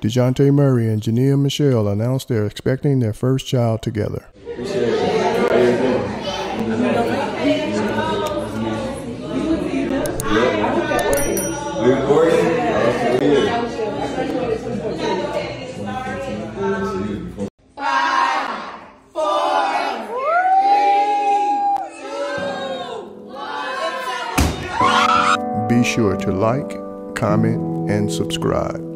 DeJounte Murray and Jania Meshell announced they're expecting their first child together. Be sure to like, comment, and subscribe.